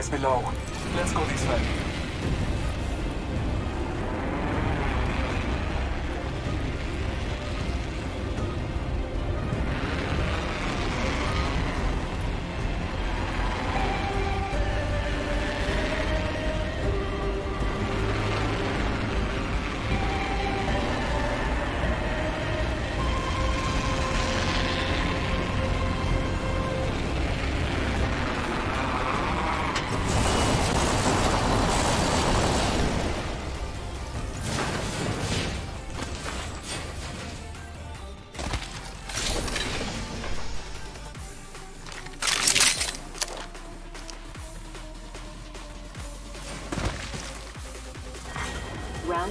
lies below. Let's go this way.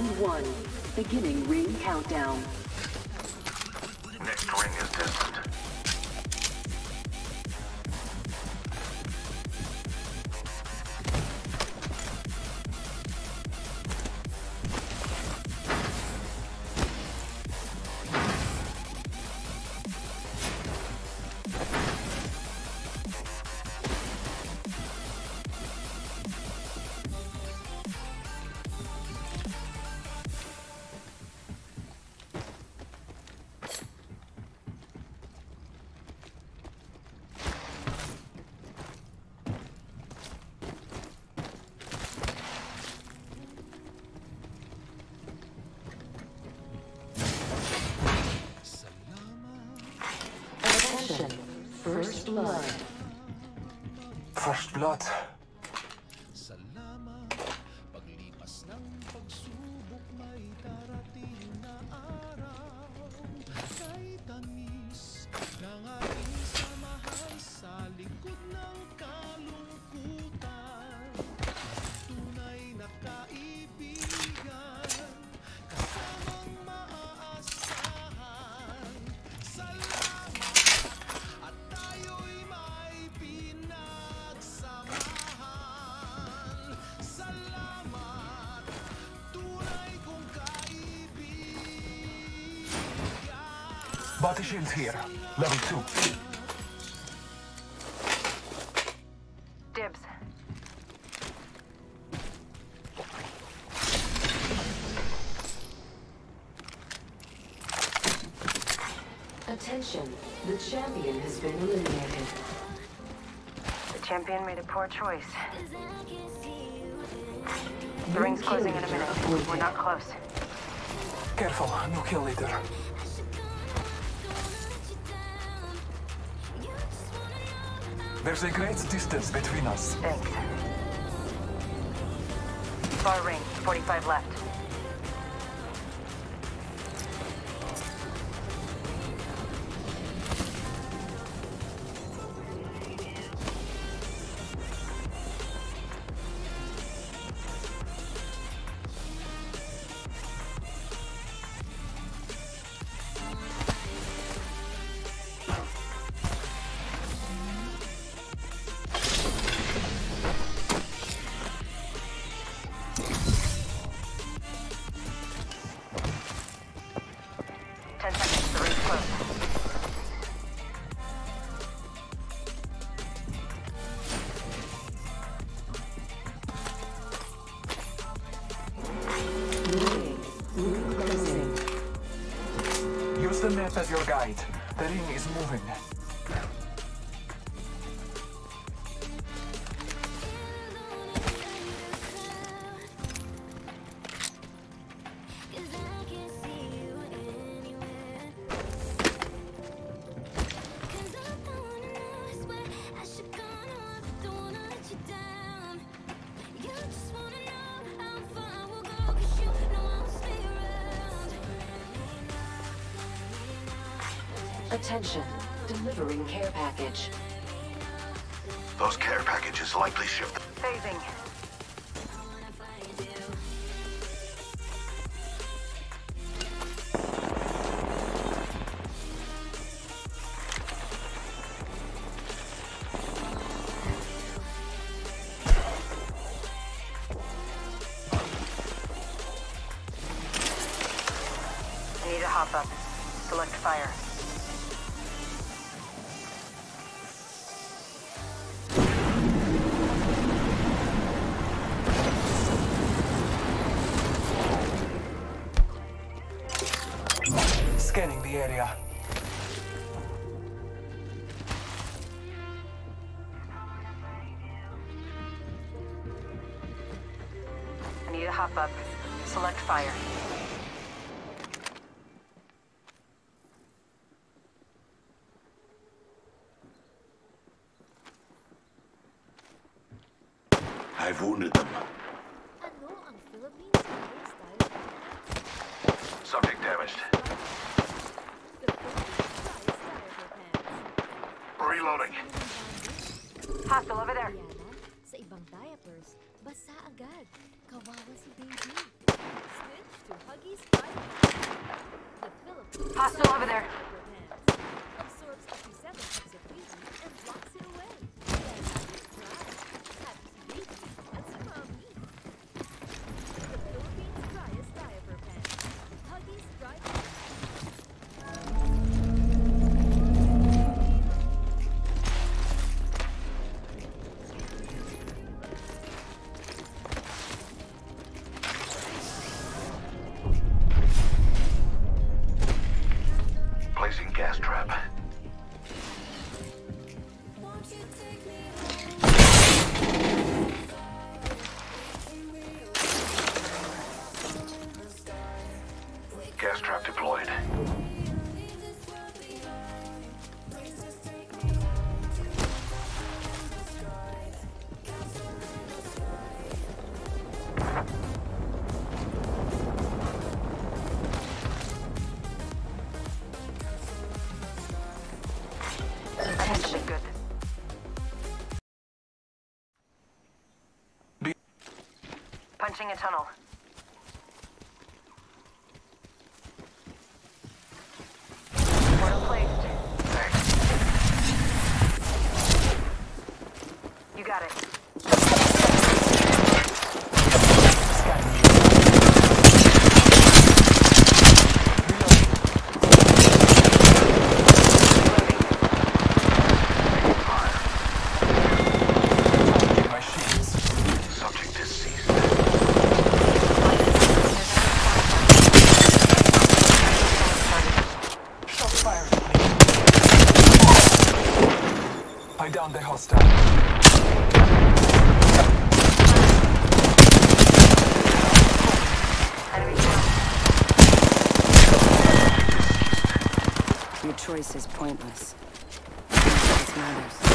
Round one. Beginning ring countdown. First Body shield here. Level 2. Dibs. Attention. The champion has been eliminated. The champion made a poor choice. The ring's closing in a minute. We're not close. Careful, no kill leader. There's a great distance between us. Thanks. Far range, 45 left. Attention. Delivering care package. Those care packages likely shift the Phasing. Wounded them. Ano ang Philippines style pants? Subject damaged. The Philippines style pants. Reloading. Hostile over there. Sa ibang diapers, basa agad. Kawawa si baby. Switch to Huggies Private. The Philippines Hostile over there. A tunnel. Portal placed. You got it. My shields. Subject deceased. Shots fired at me. Downed the hostile. Your choice is pointless. This matters.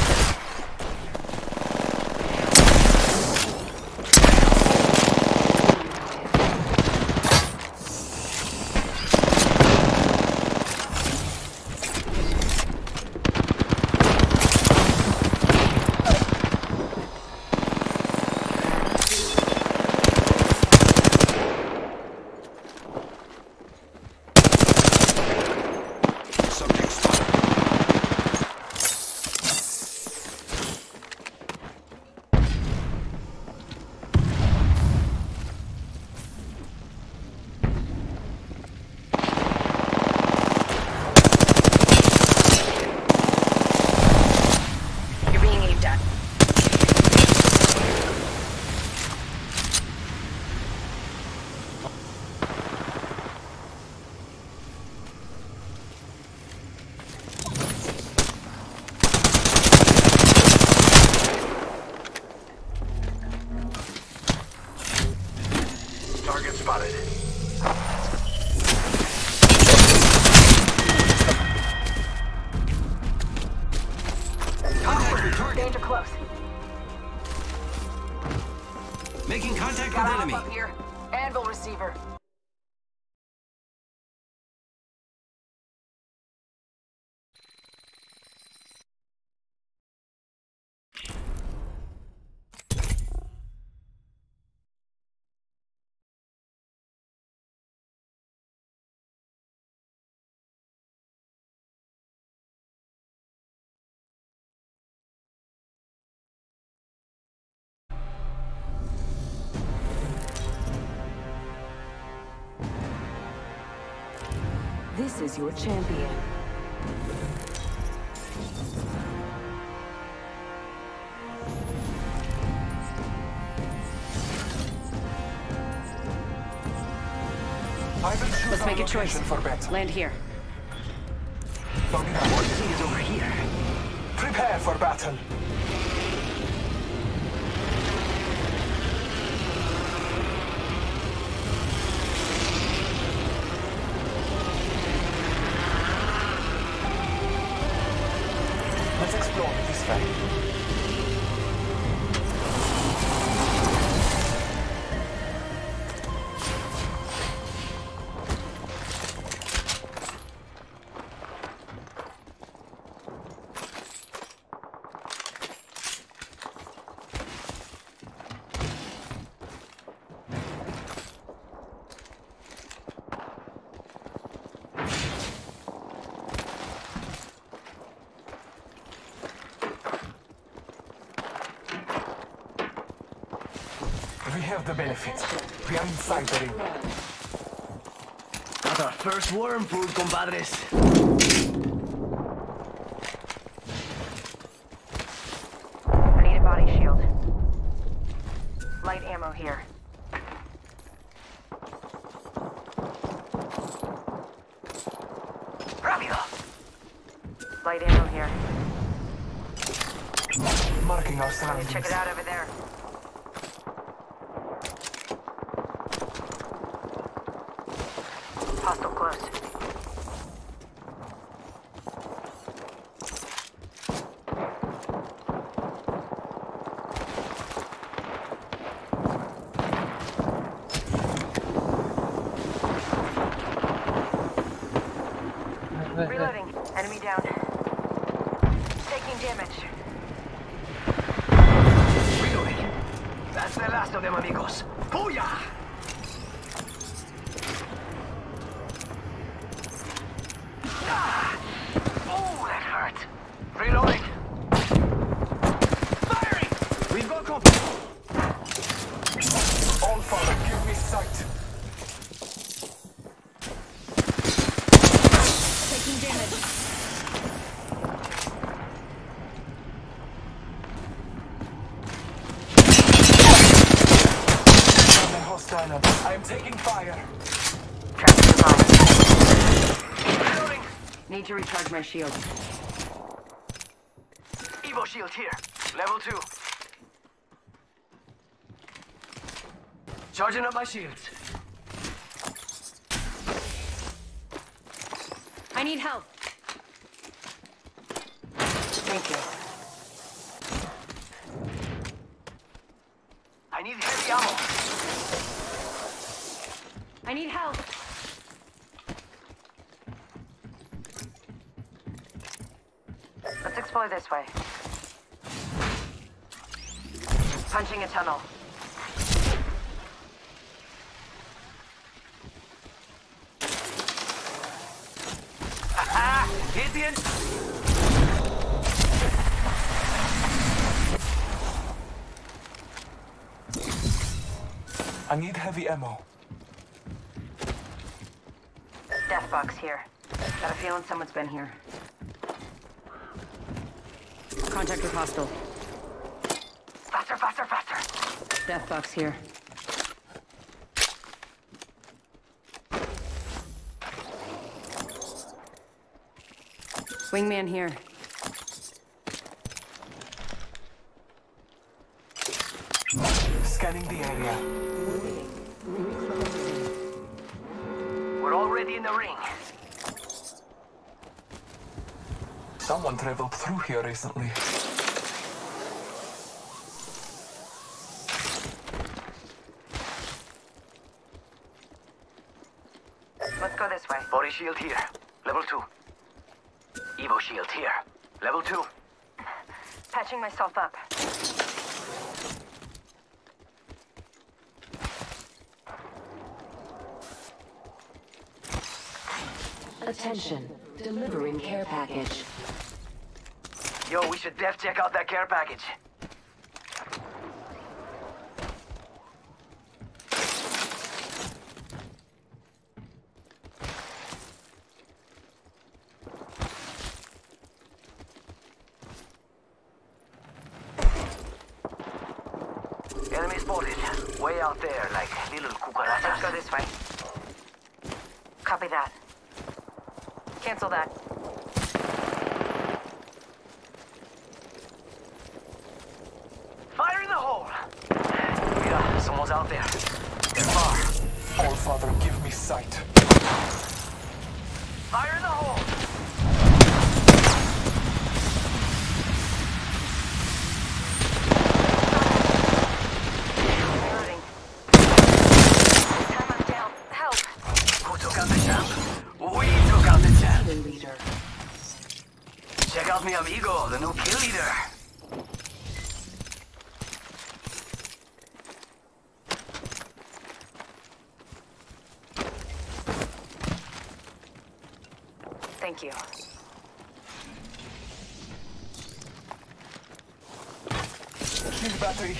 This is your champion. Let's make a choice. for battle. Land here. Out. Over here. Prepare for battle. Benefits. We are inside the ring. Got our first worm food, compadres. I need a body shield. Light ammo here. Rápido. Light ammo here. Marking our Let me surroundings. check it out over there. Hostile close. Reloading. Enemy down. Taking damage. Reloading. That's the last of them, amigos. Booyah! Ah! Oh, that hurt. Reloading. Firing! We've got company. All father, give me sight. Taking damage. I'm a hostile. I am taking fire. Tracking the body. Reloading. Need to recharge my shield. Evo shield here. Level two. Charging up my shields. I need help. Thank you. I need heavy ammo. I need help. This way. Punching a tunnel. The. I need heavy ammo. Death box here. Got a feeling someone's been here. Contact with hostile. Faster, faster, faster. Death box here. Wingman here. Scanning the area. Traveled through here recently. Let's go this way. Body shield here. Level two. Evo shield here. Level two. Patching myself up. Attention. Delivering care package. Yo, we should def check out that care package. Enemy spotted. Way out there, like little Let's go cucarachas. this way. Copy that. Cancel that.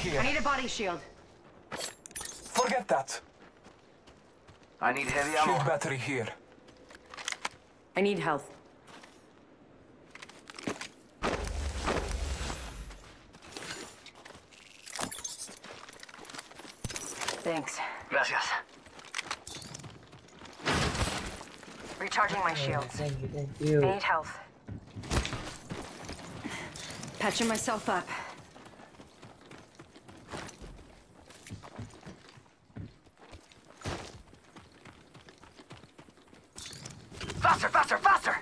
Here. I need a body shield. Forget that. I need heavy Shield ammo. battery here. I need health. Thanks. Gracias. Recharging my shields. Thank you, thank I you. need health. Patching myself up. Faster, faster, faster!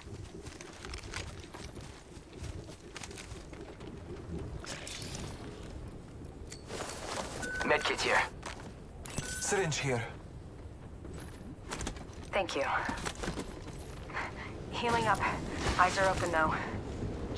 Medkit here. Syringe here. Thank you. Healing up. Eyes are open though.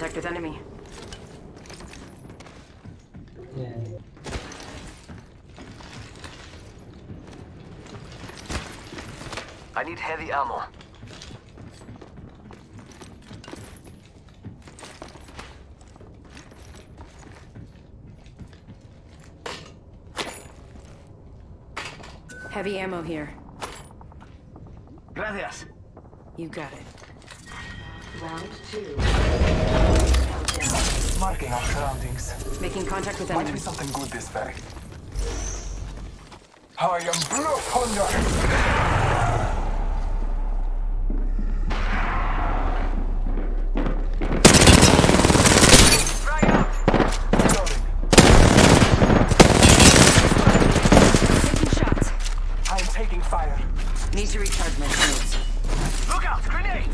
contact with enemy. Yeah. I need heavy ammo. Heavy ammo here. Gracias. You got it. Round two. Marking our surroundings. Making contact with Might be something good this way. I am Blue Thunder! Frag out! Reloading. Taking shots. I am taking fire. Need to recharge my shields. Look out! Grenade!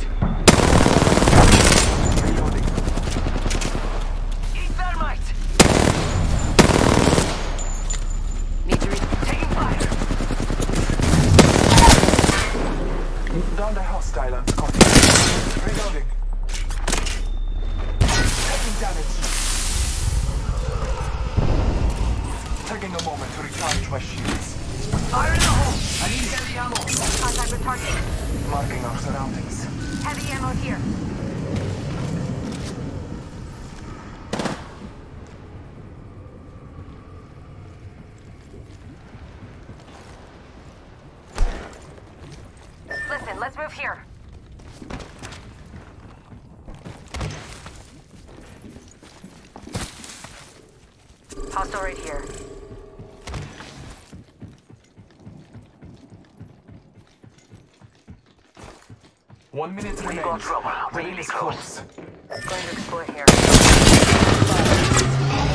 Reloading. Eat thermite! Need to re- Taking fire! Down the hostile and copy. Reloading. Taking damage. Taking a moment to recharge my shields. Fire in the hole! I need heavy ammo! Contact with target. Marking our surroundings. Heavy ammo here. Listen, let's move here. Hostile right here. One minute We remains. got trouble. Really close. Going to explore here.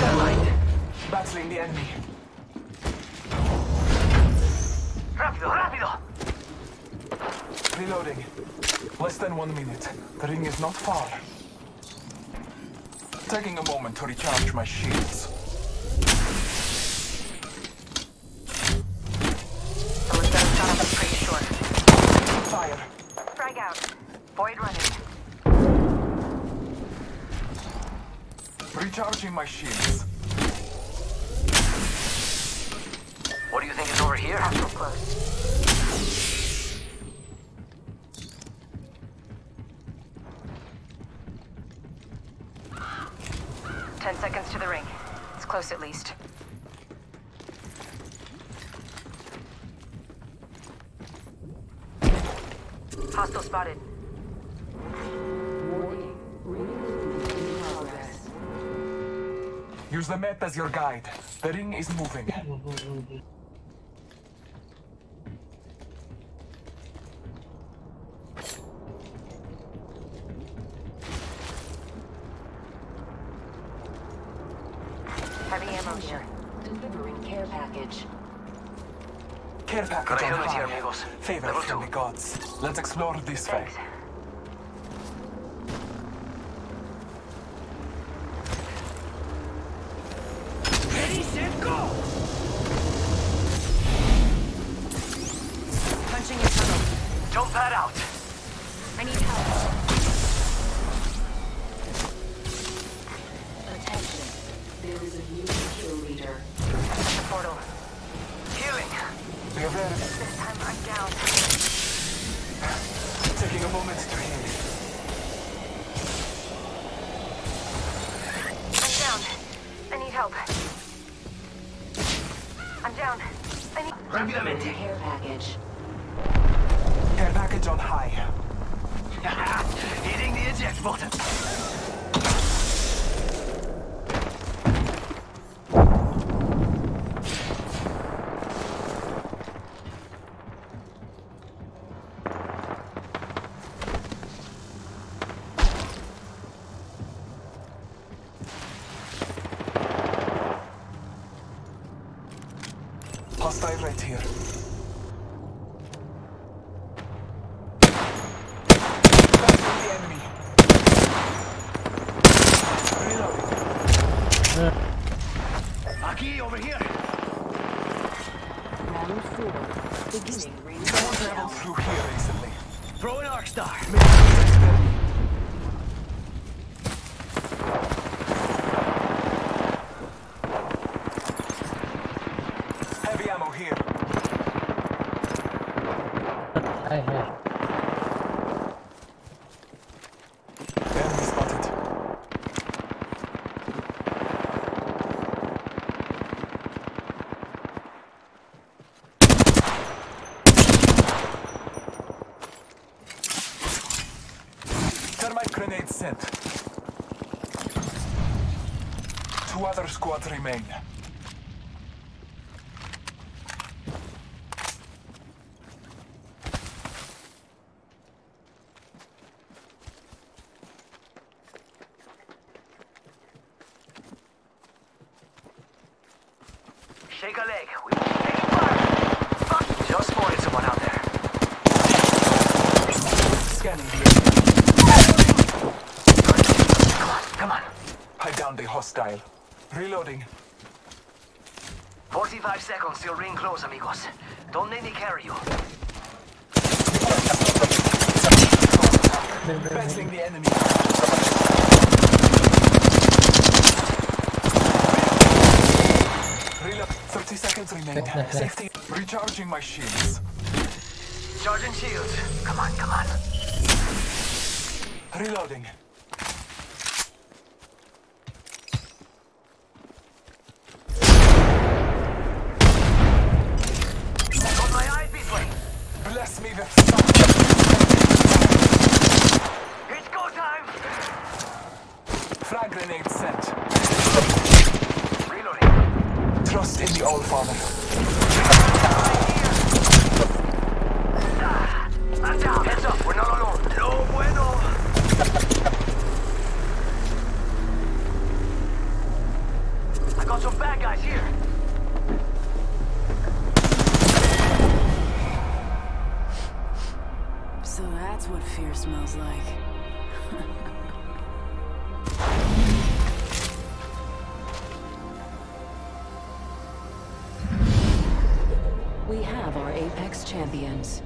Thermite! Battling the enemy. Rápido, rápido! Reloading. Less than one minute. The ring is not far. Taking a moment to recharge my shields. Someone's got a shot up a pretty short. Fire. Frag out. Void running. Recharging my shields. What do you think is over here? Close. Map as your guide. The ring is moving. that out. stay right here. Grenade sent. Two other squads remain. hostile. Reloading. 45 seconds till ring close, amigos. Don't let me carry you. Defending the enemy. Reload. 30 seconds remain. Safety. Recharging my shields. Charging shields. Come on, come on. Reloading. Apex Champions.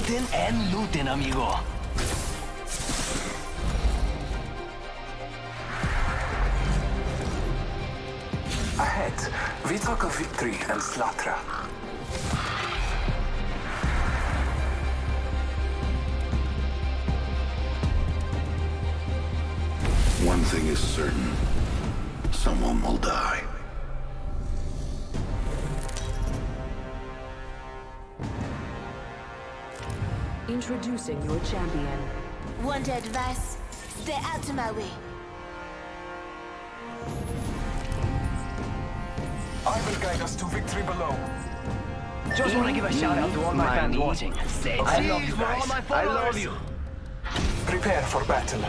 Looten and looten, amigo. Ahead, we talk of victory and slaughter. One thing is certain. Someone will die. Introducing your champion. Want advice? Stay out of my way. I will guide us to victory below. Just want to give a shout out to all my, fans watching. I love you guys. I love you. Prepare for battle.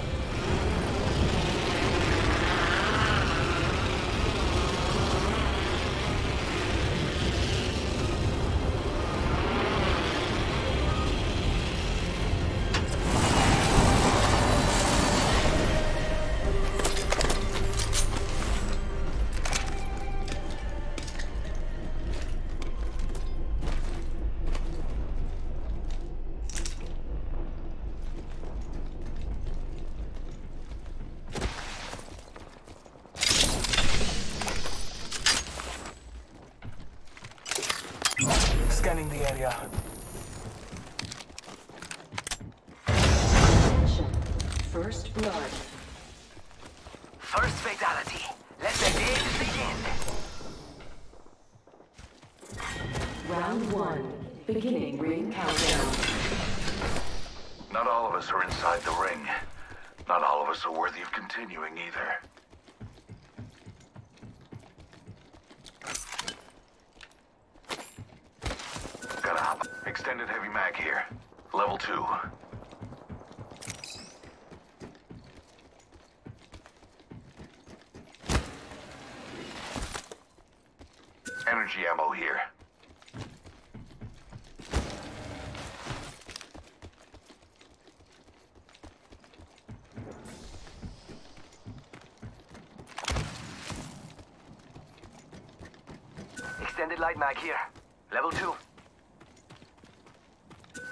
Round one. Beginning ring countdown. Not all of us are inside the ring. Not all of us are worthy of continuing either. Gotta. Extended heavy mag here. Level two. Energy ammo here. Extended here. Level 2.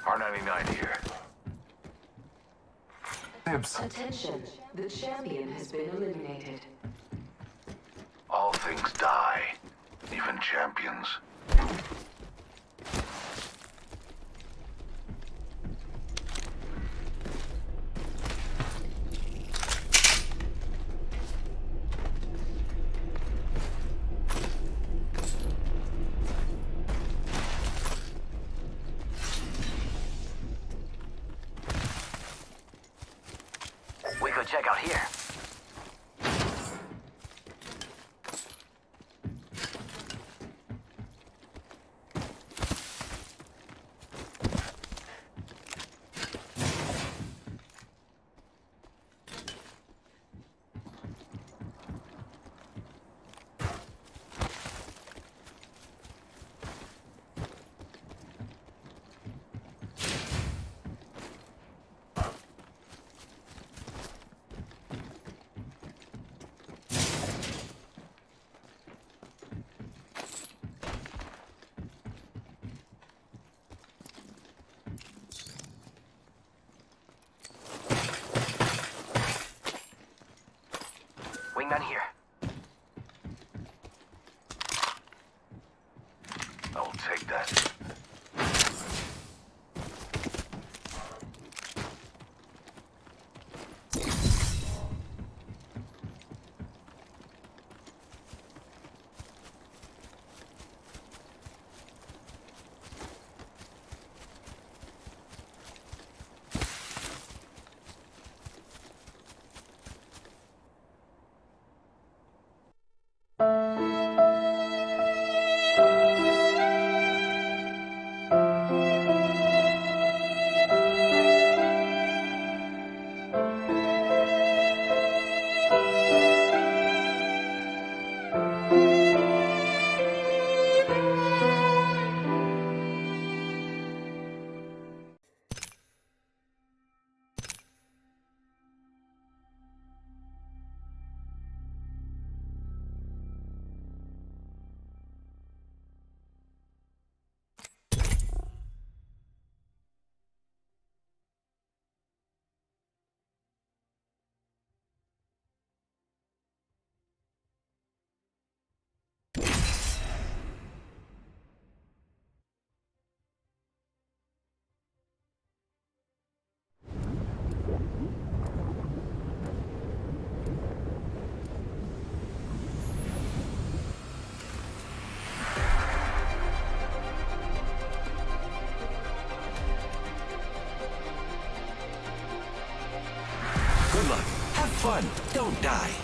R99 here. Dibs. Attention. The champion has been eliminated. All things die. Even champions. We could check out here. Wingman here. fun. Don't die.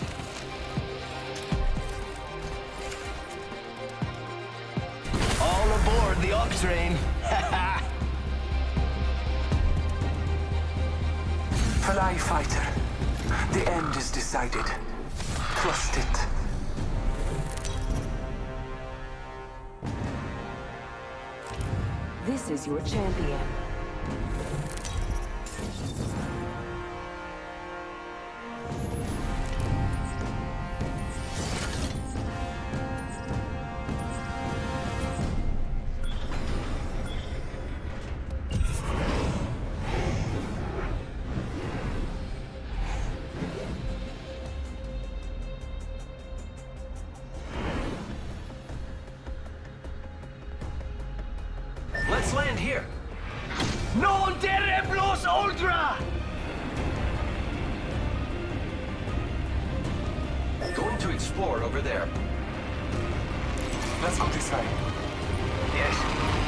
Yes.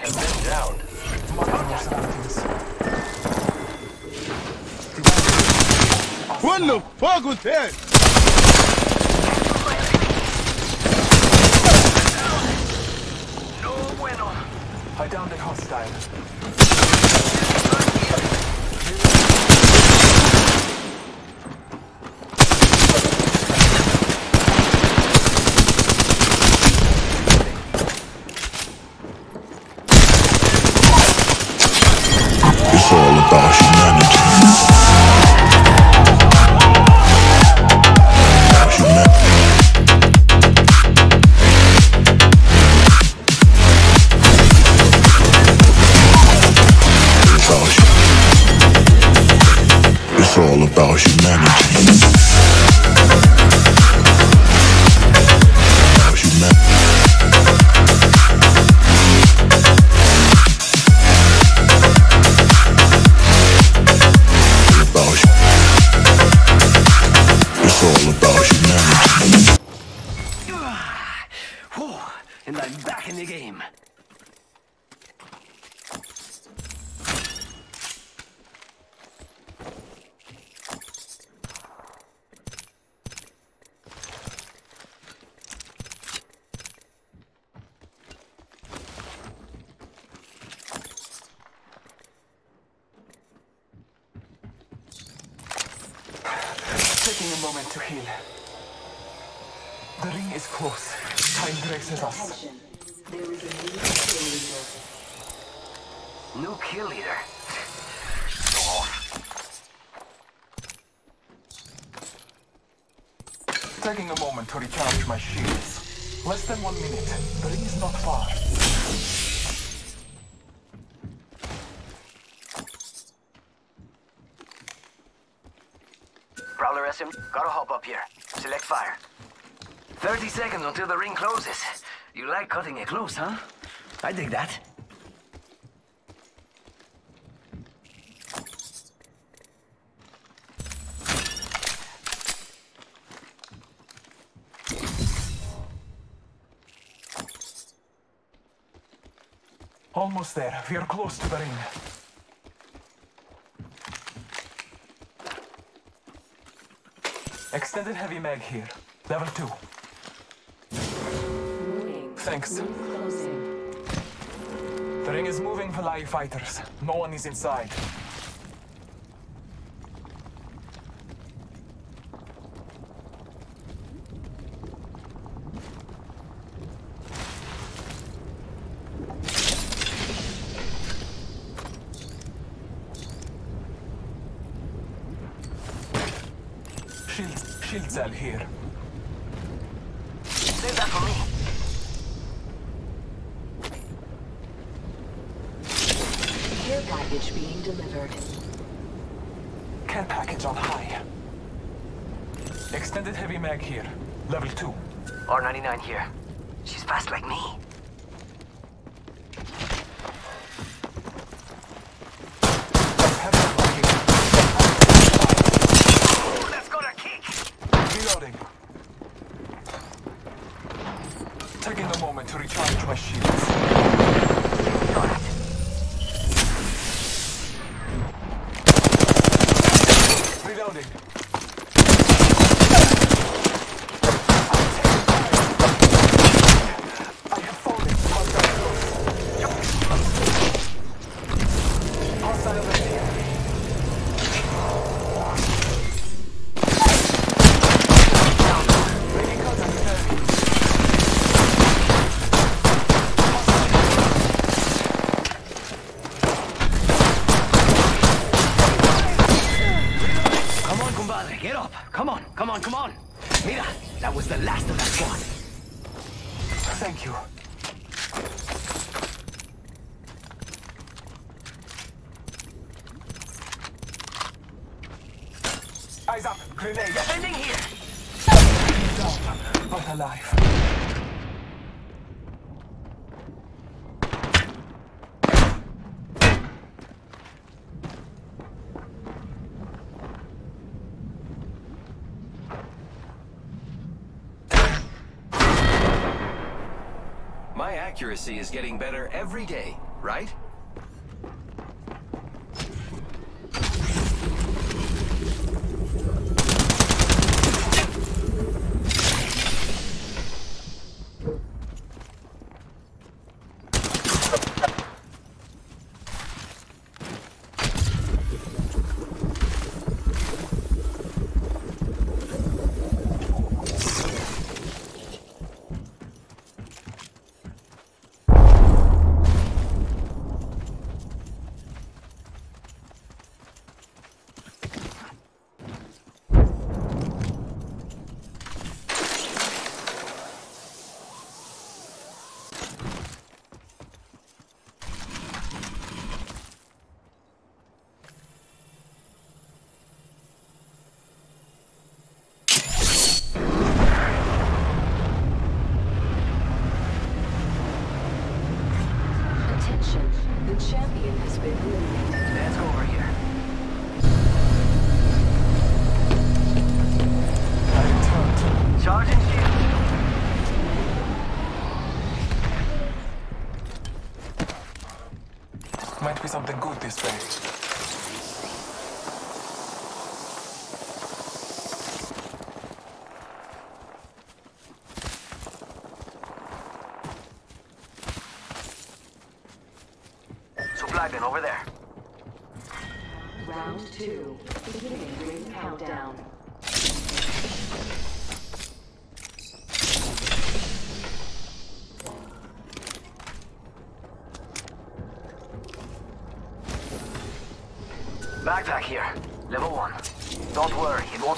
has been downed. What the fuck was that? No bueno. I downed a hostile. managing. until the ring closes. You like cutting it close, huh? I dig that. Almost there. We are close to the ring. Extended heavy mag here. Level 2. Thanks. The ring is moving for fighters. No one is inside. accuracy is getting better every day, right? something good this way.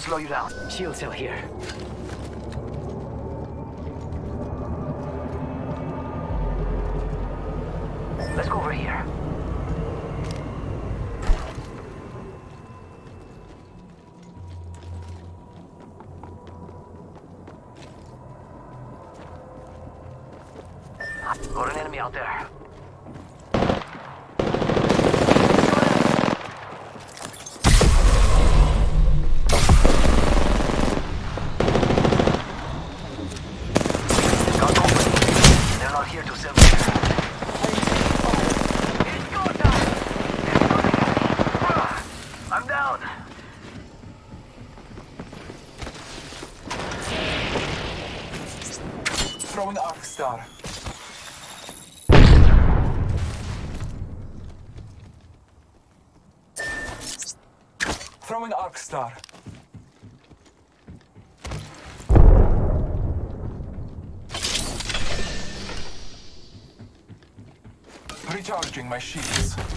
slow you down. Shield cell here. rock star. Recharging my shields.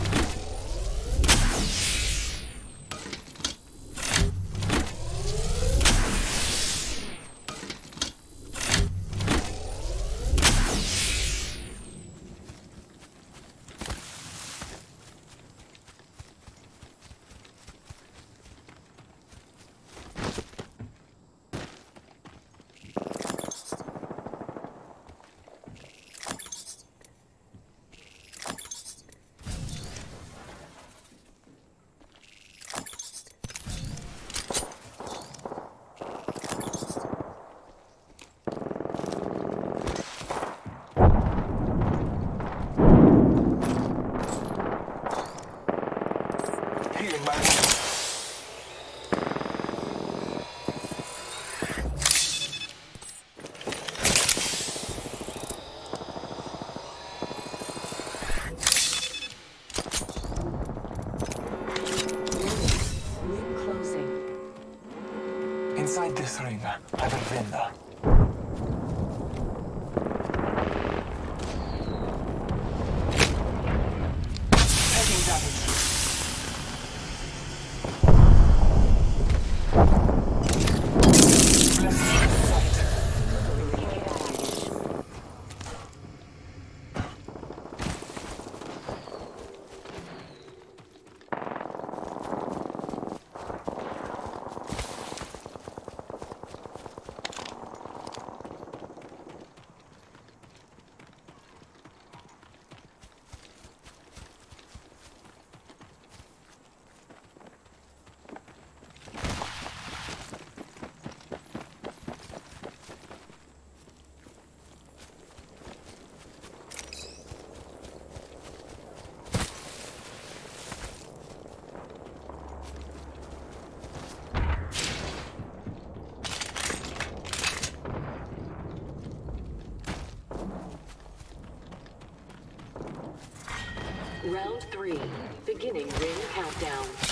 Three. Beginning ring countdown.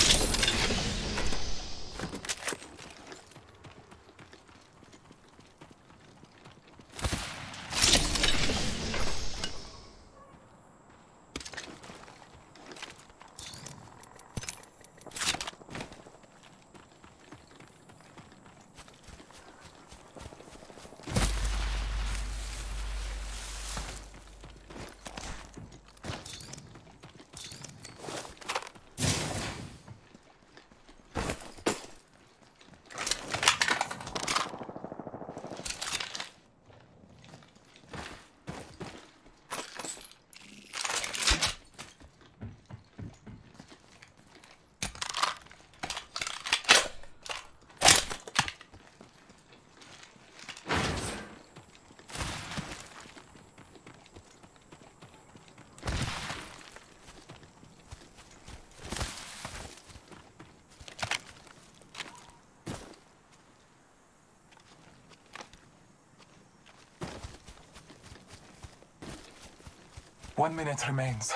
One minute remains.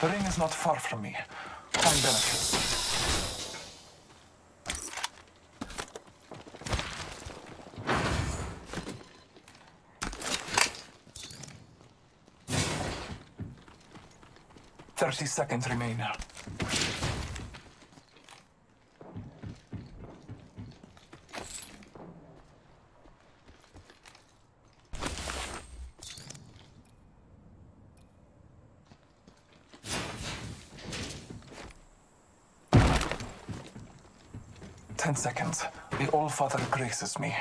The ring is not far from me. Find benefit. 30 seconds remain now. Ten seconds. The All-Father graces me.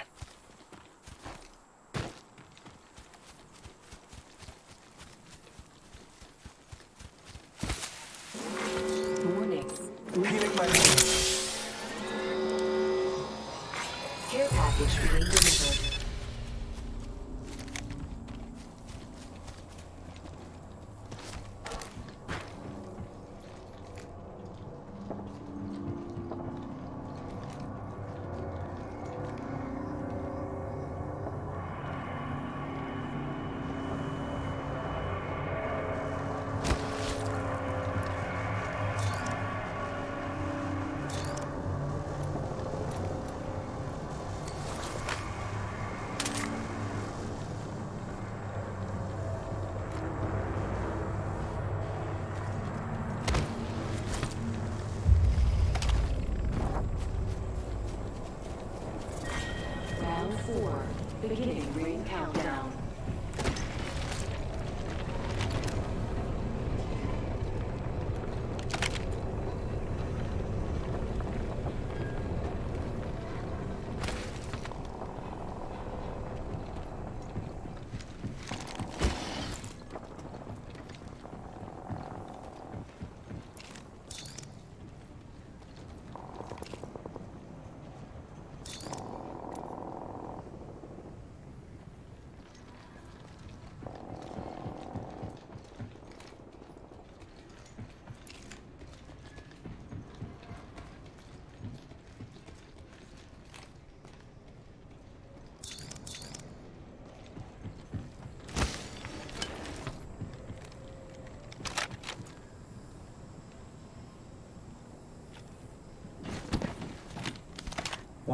Care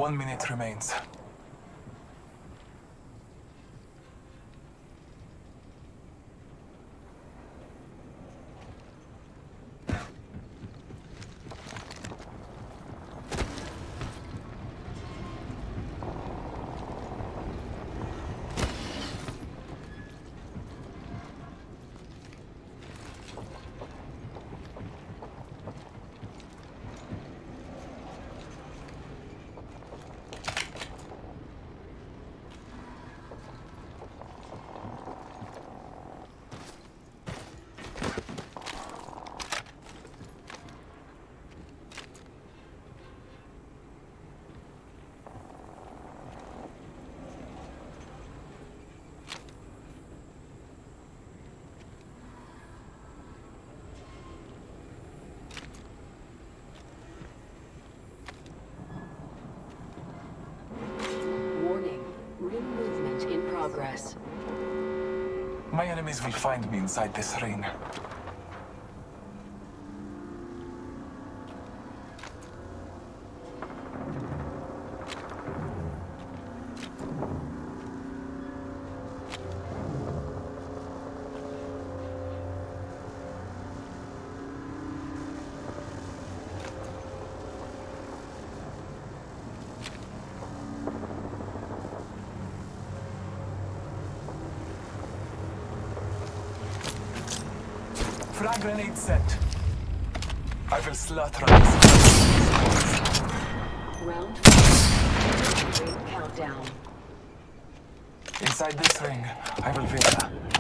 One minute remains. Warning. Ring movement in progress. My enemies will find me inside this ring. Grenade set. I will slaughter this. Round. Ring countdown. Inside this ring, I will win.